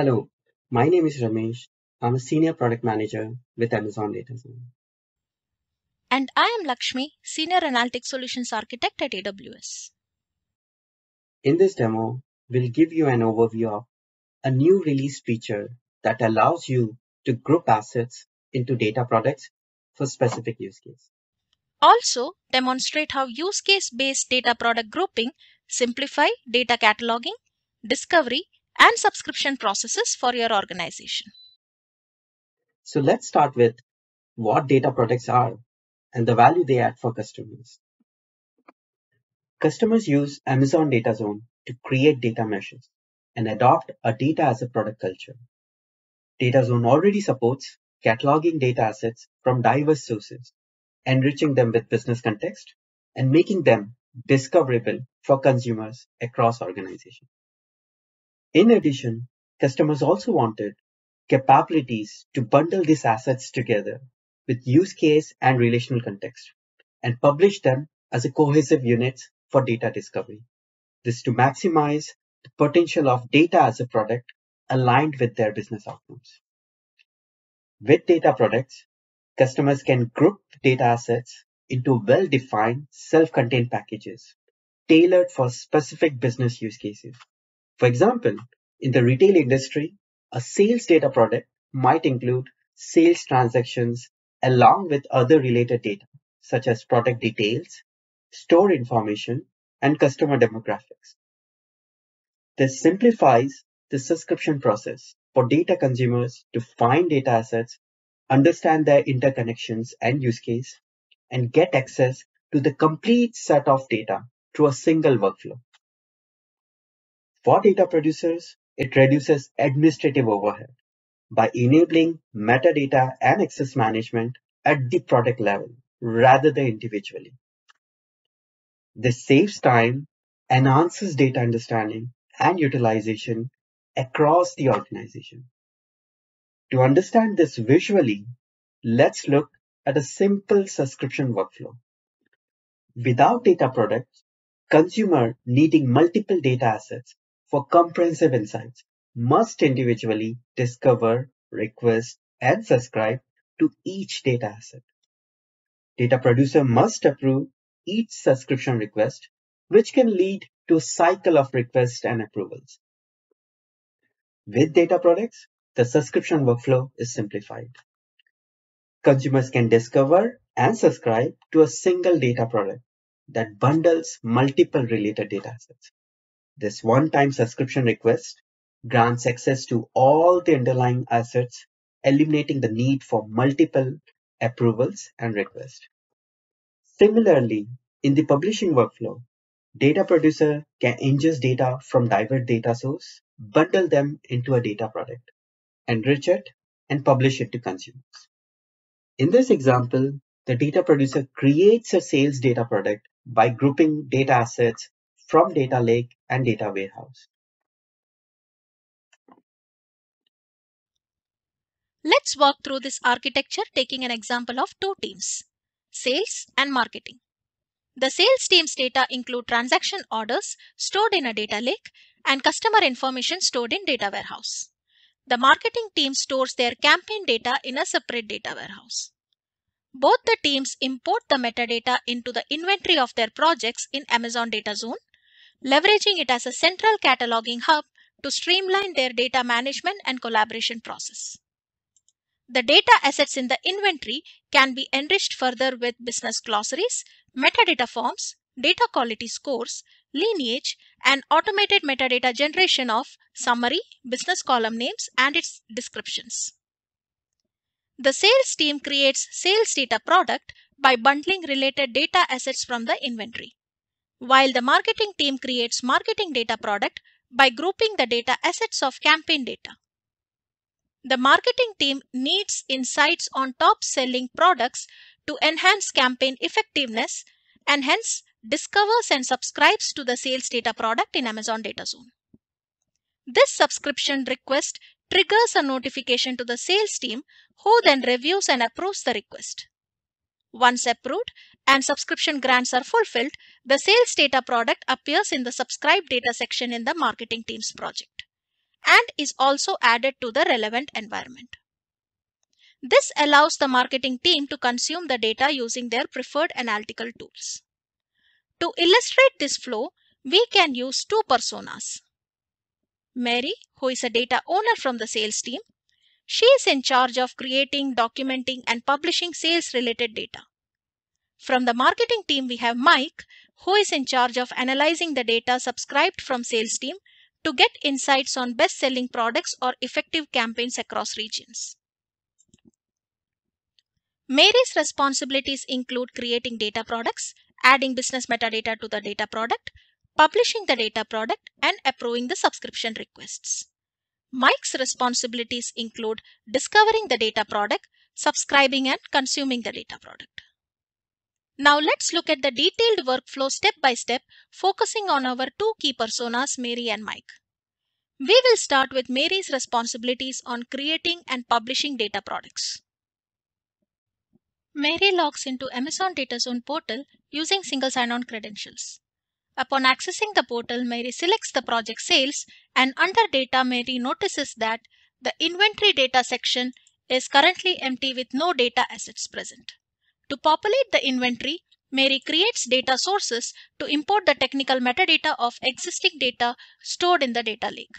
Hello, my name is Ramesh. I'm a senior product manager with Amazon DataZone. And I am Lakshmi, Senior Analytics Solutions Architect at AWS. In this demo, we'll give you an overview of a new release feature that allows you to group assets into data products for specific use case. Also, demonstrate how use case based data product grouping simplify data cataloging, discovery, and subscription processes for your organization. So let's start with what data products are and the value they add for customers. Customers use Amazon DataZone to create data meshes and adopt a data as a product culture. DataZone already supports cataloging data assets from diverse sources, enriching them with business context, and making them discoverable for consumers across organizations. In addition, customers also wanted capabilities to bundle these assets together with use case and relational context and publish them as a cohesive units for data discovery. This to maximize the potential of data as a product aligned with their business outcomes. With data products, customers can group data assets into well-defined self-contained packages tailored for specific business use cases. For example, in the retail industry, a sales data product might include sales transactions along with other related data, such as product details, store information, and customer demographics. This simplifies the subscription process for data consumers to find data assets, understand their interconnections and use case, and get access to the complete set of data through a single workflow. For data producers, it reduces administrative overhead by enabling metadata and access management at the product level rather than individually. This saves time, enhances data understanding and utilization across the organization. To understand this visually, let's look at a simple subscription workflow. Without data products, consumer needing multiple data assets for comprehensive insights must individually discover, request, and subscribe to each data asset. Data producer must approve each subscription request, which can lead to a cycle of requests and approvals. With data products, the subscription workflow is simplified. Consumers can discover and subscribe to a single data product that bundles multiple related data assets. This one-time subscription request grants access to all the underlying assets, eliminating the need for multiple approvals and requests. Similarly, in the publishing workflow, data producer can ingest data from diverse data source, bundle them into a data product, enrich it, and publish it to consumers. In this example, the data producer creates a sales data product by grouping data assets from data lake and data warehouse. Let's walk through this architecture taking an example of two teams, sales and marketing. The sales team's data include transaction orders stored in a data lake and customer information stored in data warehouse. The marketing team stores their campaign data in a separate data warehouse. Both the teams import the metadata into the inventory of their projects in Amazon DataZone, leveraging it as a central cataloging hub to streamline their data management and collaboration process. The data assets in the inventory can be enriched further with business glossaries, metadata forms, data quality scores, lineage, and automated metadata generation of summary, business column names, and its descriptions. The sales team creates sales data product by bundling related data assets from the inventory, while the marketing team creates marketing data product by grouping the data assets of campaign data. The marketing team needs insights on top selling products to enhance campaign effectiveness and hence discovers and subscribes to the sales data product in Amazon DataZone. This subscription request triggers a notification to the sales team who then reviews and approves the request. Once approved and subscription grants are fulfilled, the sales data product appears in the subscribe data section in the marketing team's project and is also added to the relevant environment. This allows the marketing team to consume the data using their preferred analytical tools. To illustrate this flow, we can use two personas. Mary, who is a data owner from the sales team, she is in charge of creating, documenting, and publishing sales related data. From the marketing team, we have Mike, who is in charge of analyzing the data subscribed from sales team to get insights on best selling products or effective campaigns across regions. Mary's responsibilities include creating data products, adding business metadata to the data product, publishing the data product, and approving the subscription requests. Mike's responsibilities include discovering the data product, subscribing and consuming the data product. Now let's look at the detailed workflow step by step, focusing on our two key personas, Mary and Mike. We will start with Mary's responsibilities on creating and publishing data products. Mary logs into Amazon DataZone portal using single sign-on credentials. Upon accessing the portal, Mary selects the project sales and under data, Mary notices that the inventory data section is currently empty with no data assets present. To populate the inventory, Mary creates data sources to import the technical metadata of existing data stored in the data lake.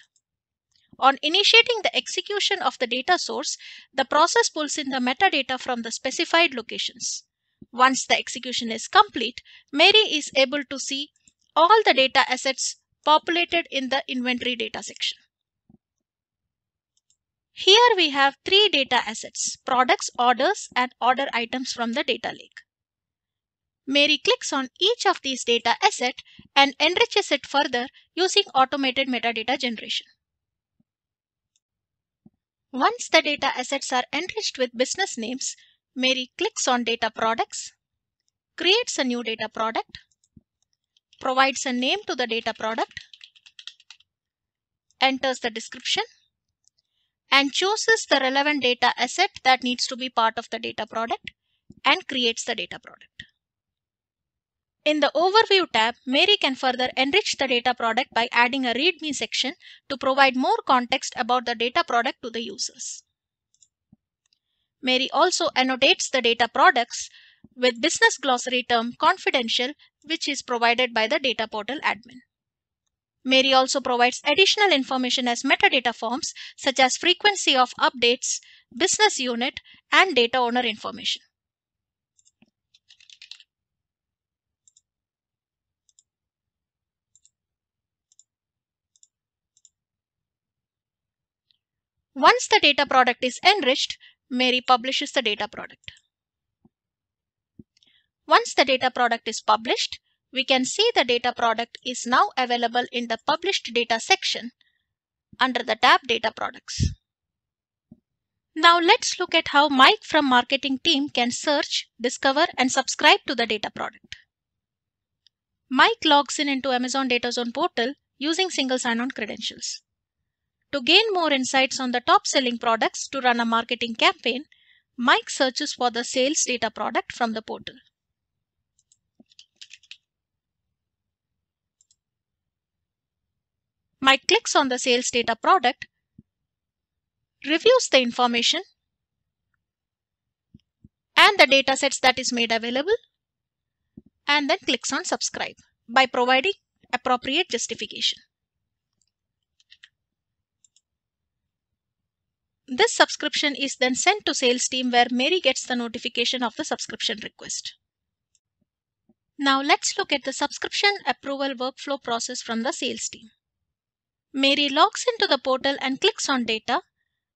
On initiating the execution of the data source, the process pulls in the metadata from the specified locations. Once the execution is complete, Mary is able to see all the data assets populated in the inventory data section. Here we have three data assets, products, orders, and order items from the data lake. Mary clicks on each of these data asset and enriches it further using automated metadata generation. Once the data assets are enriched with business names, Mary clicks on Data Products, creates a new data product, provides a name to the data product, enters the description, and chooses the relevant data asset that needs to be part of the data product and creates the data product. In the Overview tab, Mary can further enrich the data product by adding a README section to provide more context about the data product to the users. Mary also annotates the data products with business glossary term confidential which is provided by the data portal admin. Mary also provides additional information as metadata forms such as frequency of updates, business unit, and data owner information. Once the data product is enriched, Mary publishes the data product. Once the data product is published, we can see the data product is now available in the published data section under the tab data products. Now let's look at how Mike from marketing team can search, discover and subscribe to the data product. Mike logs in into Amazon DataZone portal using single sign-on credentials. To gain more insights on the top selling products to run a marketing campaign, Mike searches for the sales data product from the portal. Mike clicks on the sales data product, reviews the information and the data sets that is made available and then clicks on subscribe by providing appropriate justification. This subscription is then sent to sales team where Mary gets the notification of the subscription request. Now let's look at the subscription approval workflow process from the sales team. Mary logs into the portal and clicks on data.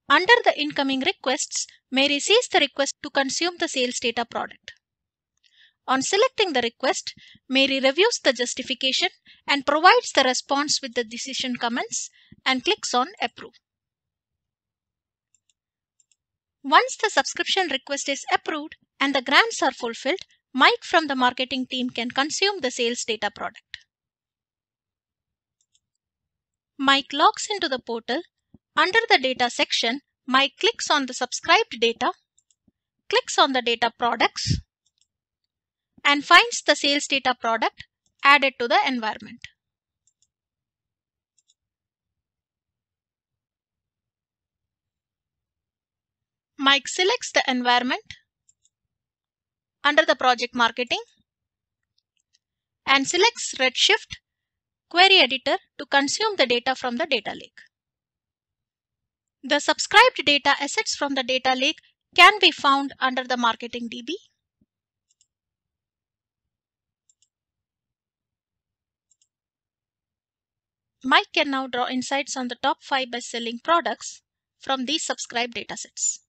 Under the incoming requests, Mary sees the request to consume the sales data product. On selecting the request, Mary reviews the justification and provides the response with the decision comments and clicks on approve. Once the subscription request is approved and the grants are fulfilled, Mike from the marketing team can consume the sales data product. Mike logs into the portal. Under the data section, Mike clicks on the subscribed data, clicks on the data products, and finds the sales data product added to the environment. Mike selects the environment under the project marketing and selects Redshift query editor to consume the data from the data lake. The subscribed data assets from the data lake can be found under the marketing DB. Mike can now draw insights on the top 5 best-selling products from these subscribed datasets.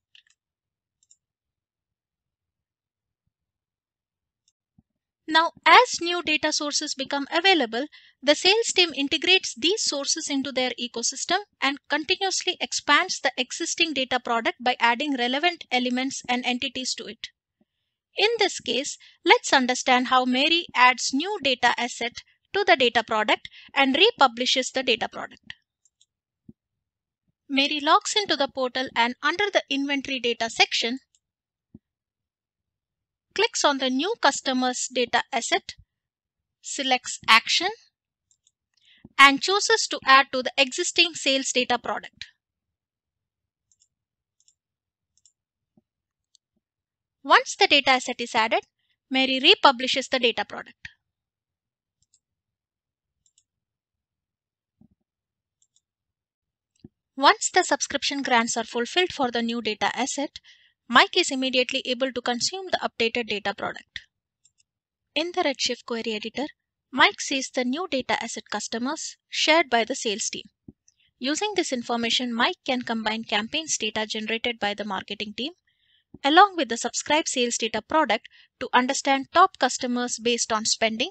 Now, as new data sources become available, the sales team integrates these sources into their ecosystem and continuously expands the existing data product by adding relevant elements and entities to it. In this case, let's understand how Mary adds new data asset to the data product and republishes the data product. Mary logs into the portal and under the inventory data section, clicks on the new customers data asset, selects action, and chooses to add to the existing sales data product. Once the data asset is added, Mary republishes the data product. Once the subscription grants are fulfilled for the new data asset, Mike is immediately able to consume the updated data product. In the Redshift query editor, Mike sees the new data asset customers shared by the sales team. Using this information, Mike can combine campaigns data generated by the marketing team along with the subscribed sales data product to understand top customers based on spending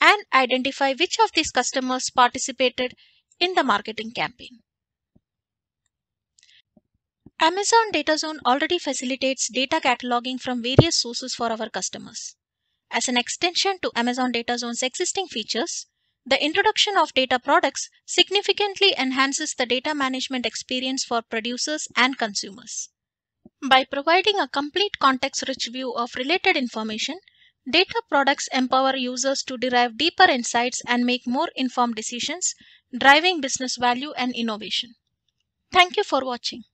and identify which of these customers participated in the marketing campaign. Amazon DataZone already facilitates data cataloging from various sources for our customers. As an extension to Amazon DataZone's existing features, the introduction of data products significantly enhances the data management experience for producers and consumers. By providing a complete context-rich view of related information, data products empower users to derive deeper insights and make more informed decisions, driving business value and innovation. Thank you for watching.